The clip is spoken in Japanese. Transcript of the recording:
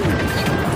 う